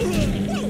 Oh,